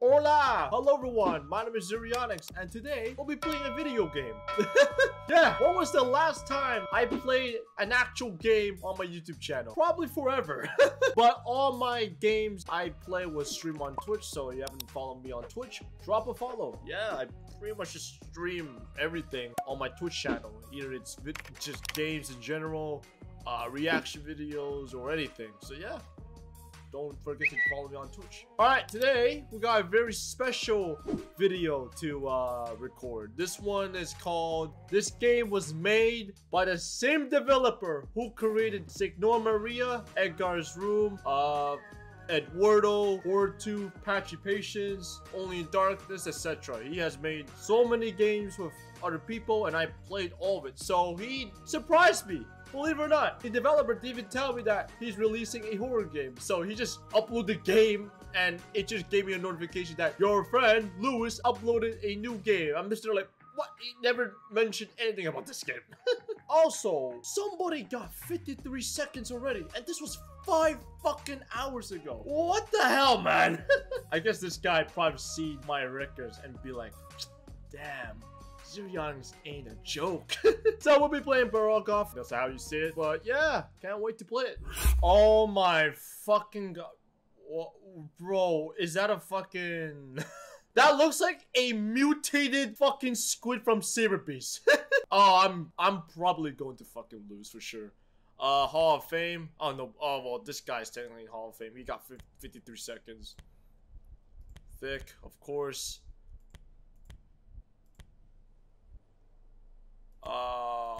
Hola! Hello everyone, my name is Xerionix, and today we'll be playing a video game. yeah, when was the last time I played an actual game on my YouTube channel? Probably forever. but all my games I play was stream on Twitch, so if you haven't followed me on Twitch, drop a follow. Yeah, I pretty much just stream everything on my Twitch channel. Either it's just games in general, uh, reaction videos, or anything. So yeah, don't forget to follow me on Twitch. Alright, today we got a very special video to uh, record. This one is called, this game was made by the same developer who created Signor Maria, Edgar's Room, uh, Eduardo, Word 2, Patchy Patience, Only in Darkness, etc. He has made so many games with other people and I played all of it. So he surprised me Believe it or not, the developer didn't even tell me that he's releasing a horror game. So he just uploaded the game and it just gave me a notification that your friend Lewis uploaded a new game. I'm just like, what? He never mentioned anything about this game. also, somebody got 53 seconds already, and this was five fucking hours ago. What the hell, man? I guess this guy probably see my records and be like, damn, Xerionix ain't a joke. so we'll be playing Baragoth. That's how you see it. But yeah, can't wait to play it. Oh my fucking god. Bro, is that a fucking... that looks like a mutated fucking squid from Cyber Beast. oh, I'm I'm probably going to fucking lose for sure. Uh, Hall of Fame. Oh no. Oh well, this guy's technically Hall of Fame. He got 53 seconds. Thick, of course. Uh,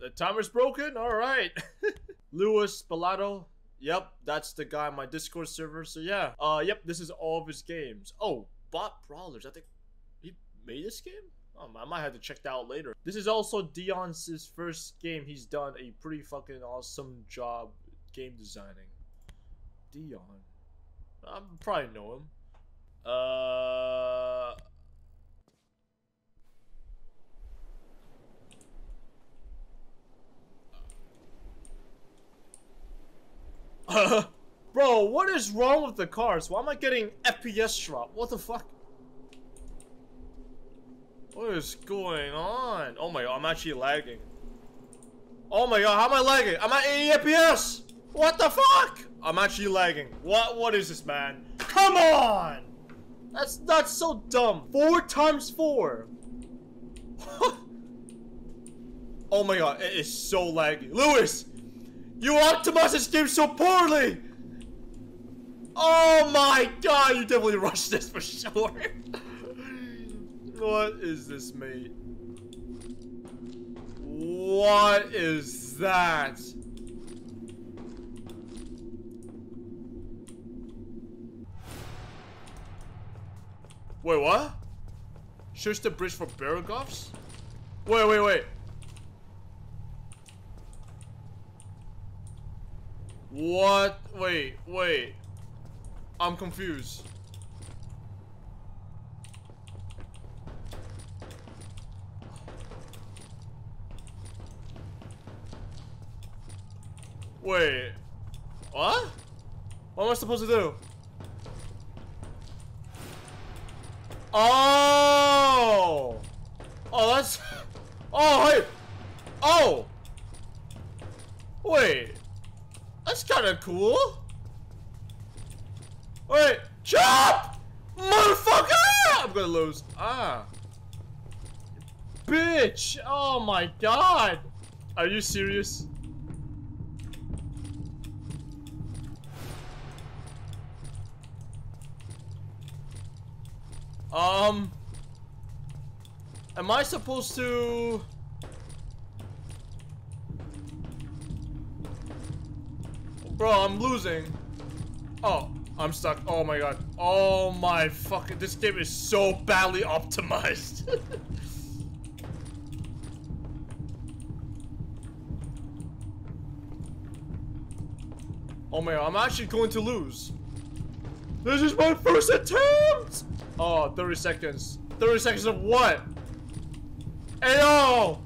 the timer's broken? Alright. Lewis Spalato. Yep, that's the guy on my Discord server. So yeah. Uh, yep, this is all of his games. Oh, Bot Brawlers. I think he made this game? Oh, I might have to check that out later. This is also Dion's first game. He's done a pretty fucking awesome job game designing. Dion. I probably know him. Uh... Bro, what is wrong with the cars? Why am I getting FPS drop? What the fuck? What is going on? Oh my god, I'm actually lagging. Oh my god, how am I lagging? I'm at 80 FPS! What the fuck? I'm actually lagging. What what is this, man? Come on! That's that's so dumb. Four times four. oh my god, it is so laggy. Lewis! You optimized this game so poorly! Oh my god, you definitely rushed this for sure. what is this, mate? What is that? Wait, what? Search the bridge for Baragoths? Wait, wait, wait. What? Wait, wait. I'm confused. Wait. What? What am I supposed to do? Oh! Oh, that's... Oh, hey! Oh! Wait. That's kind of cool. Wait, chop! Motherfucker! I'm gonna lose. Ah. Bitch! Oh my god! Are you serious? Um... Am I supposed to... Bro, I'm losing. Oh, I'm stuck. Oh my god. Oh my fucking- This game is so badly optimized. oh my god, I'm actually going to lose. This is my first attempt! Oh, 30 seconds. 30 seconds of what? Ayo!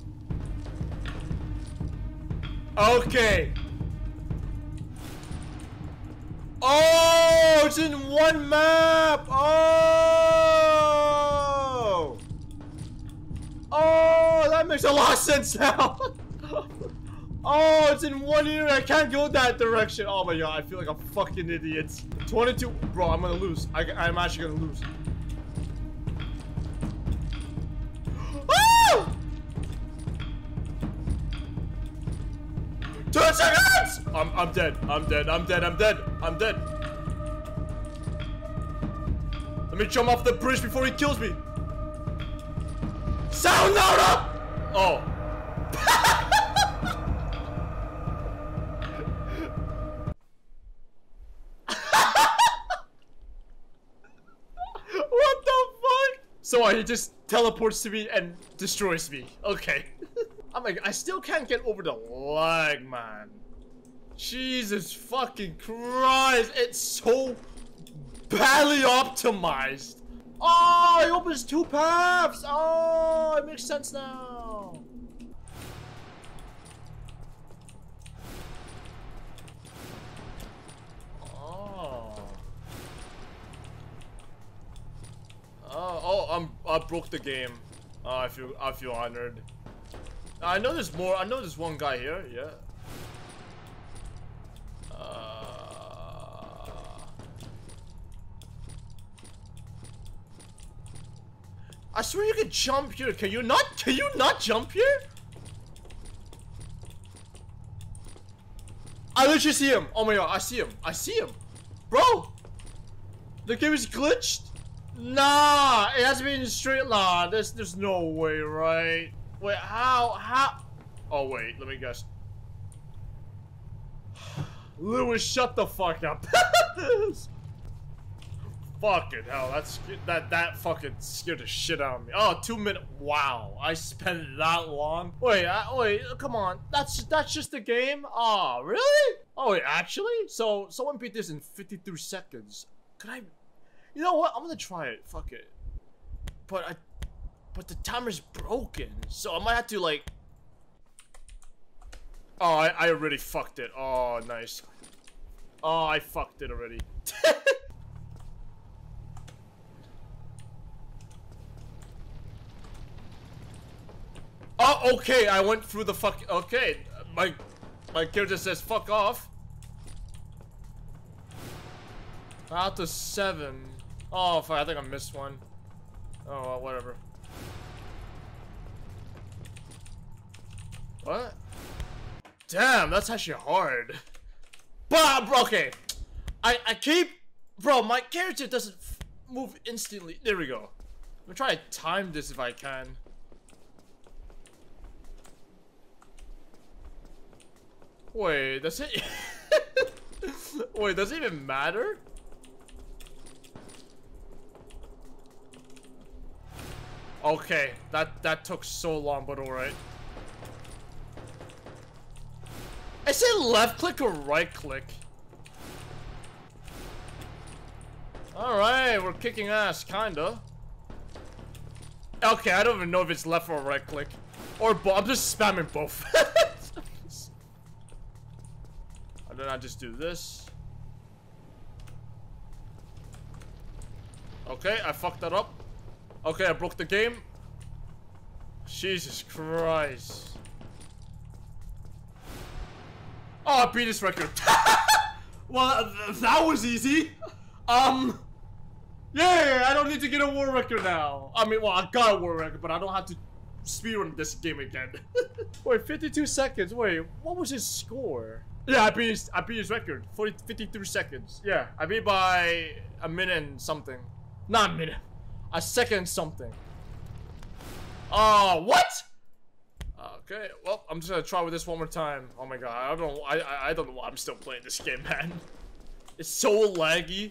Oh, it's in one map. Oh. Oh, that makes a lot of sense now. oh, it's in one area. I can't go that direction. Oh my god, I feel like a fucking idiot. 22. Bro, I'm gonna lose. I, I'm actually gonna lose. I'm, I'm dead. I'm dead. I'm dead. I'm dead. I'm dead. Let me jump off the bridge before he kills me. Sound louder! Oh. what the fuck? So he just teleports to me and destroys me. Okay. I'm like, I still can't get over the lag, man. Jesus fucking Christ. It's so badly optimized. Oh, it opens two paths. Oh, it makes sense now. Oh. Oh, oh, I'm, I broke the game. Oh, I feel, I feel honored. I know there's more. I know there's one guy here. Yeah. I swear you can jump here. Can you not? Can you not jump here? I literally see him. Oh my god, I see him. I see him. Bro! The game is glitched? Nah, it has to be in straight line. There's there's no way, right? Wait, how how Oh wait, let me guess. Lewis, shut the fuck up. fucking hell, that's that that fucking scared the shit out of me. Oh, two minute. Wow, I spent that long. Wait, I, wait, come on. That's that's just a game. Oh, really? Oh, wait, actually? So someone beat this in 53 seconds. Could I? You know what? I'm gonna try it. Fuck it. But I, but the timer's broken, so I might have to like. Oh, I, I already fucked it. Oh, nice. Oh, I fucked it already. oh, okay, I went through the fuck- Okay, my- My character says fuck off. Out to seven. Oh, fuck, I think I missed one. Oh, well, whatever. What? Damn, that's actually hard. But, okay. I, I keep... Bro, my character doesn't move instantly. There we go. I'm gonna try to time this if I can. Wait, does it... Wait, does it even matter? Okay, that that took so long, but alright. I said left click or right click. Alright, we're kicking ass, kinda. Okay, I don't even know if it's left or right click. Or. I'm just spamming both. and then I just do this. Okay, I fucked that up. Okay, I broke the game. Jesus Christ. Oh, I beat this record. well, th that was easy. Um, yeah, I don't need to get a war record now. I mean, well, I got a war record, but I don't have to speedrun this game again. Wait, 52 seconds. Wait, what was his score? Yeah, I beat his, I beat his record. 40, 53 seconds. Yeah, I beat by a minute and something. Not a minute. A second something. Oh, what? Okay, well, I'm just gonna try with this one more time. Oh my god, I don't know, I, I, I don't know why I'm still playing this game, man. It's so laggy.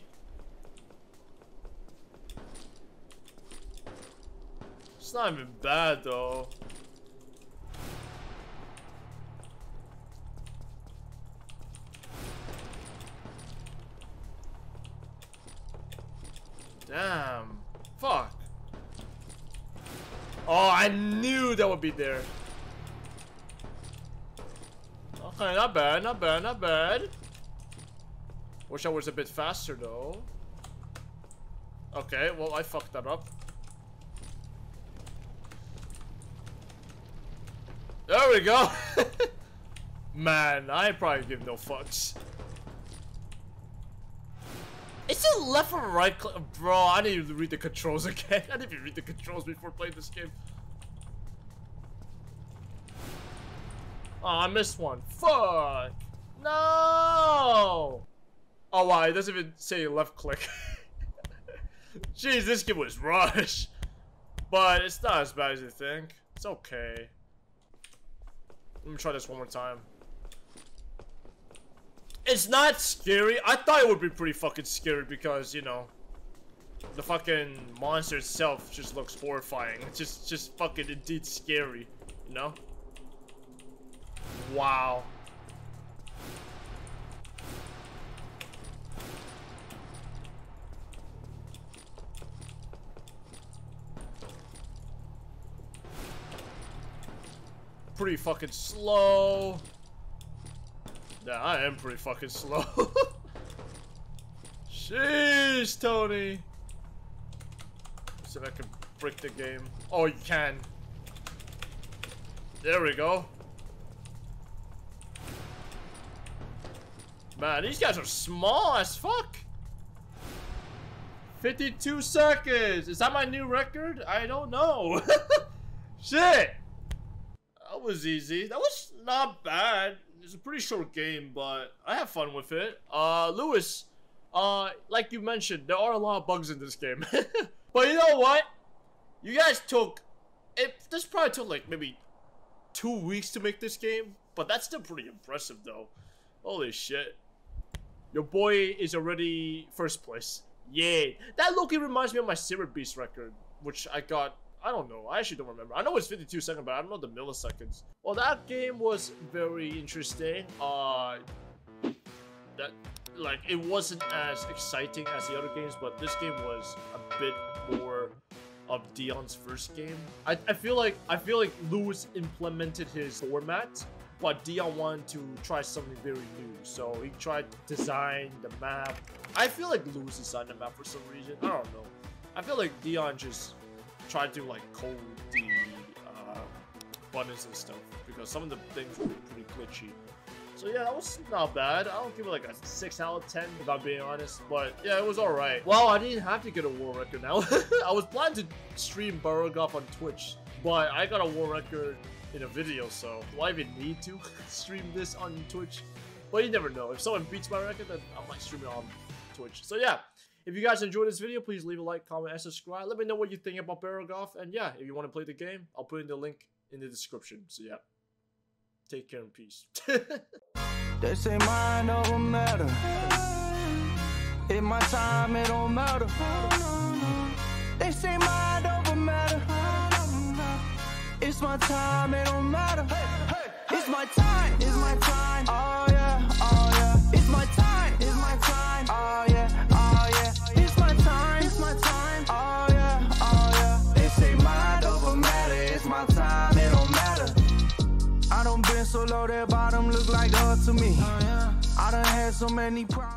It's not even bad, though. Damn. Fuck. Oh, I knew that would be there. Okay, not bad, not bad, not bad. Wish I was a bit faster though. Okay, well I fucked that up. There we go. Man, I probably give no fucks. Is it left or right click? Bro, I need to read the controls again. I didn't even read the controls before playing this game. Oh, I missed one. Fuck. No. Oh, wow. It doesn't even say left click. Jeez, this game was rush. But it's not as bad as you think. It's okay. Let me try this one more time. It's not scary. I thought it would be pretty fucking scary because, you know, the fucking monster itself just looks horrifying. It's just, just fucking indeed scary, you know? Wow. Pretty fucking slow. Yeah, I am pretty fucking slow. Sheesh, Tony. Let's see if I can break the game. Oh, you can. There we go. Man, these guys are small as fuck. 52 seconds. Is that my new record? I don't know. Shit. That was easy. That was not bad it's a pretty short game, but I have fun with it. Uh, Lewis, uh, like you mentioned, there are a lot of bugs in this game. but you know what? You guys took, it, this probably took like maybe two weeks to make this game, but that's still pretty impressive though. Holy shit. Your boy is already first place. Yeah. That Loki reminds me of my Cyber Beast record, which I got I don't know. I actually don't remember. I know it's 52 seconds, but I don't know the milliseconds. Well, that game was very interesting. Uh, that like it wasn't as exciting as the other games, but this game was a bit more of Dion's first game. I, I feel like I feel like Lewis implemented his format, but Dion wanted to try something very new. So he tried to design the map. I feel like Lewis designed the map for some reason. I don't know. I feel like Dion just try to like code the uh, buttons and stuff because some of the things were pretty glitchy. So yeah, that was not bad. I don't give it like a 6 out of 10 if I'm being honest, but yeah, it was alright. Well, I didn't have to get a war record now. I was planning to stream Baragoth on Twitch, but I got a war record in a video, so do I even need to stream this on Twitch? But you never know. If someone beats my record, then I might stream it on Twitch. So yeah, if you guys enjoyed this video, please leave a like, comment, and subscribe. Let me know what you think about Baragoth. And yeah, if you want to play the game, I'll put in the link in the description. So yeah, take care and peace. they say matter. In my time, it don't matter. They say matter. It's my time, it don't matter. It's my time, it's my time. Oh yeah, to me. I done had so many problems.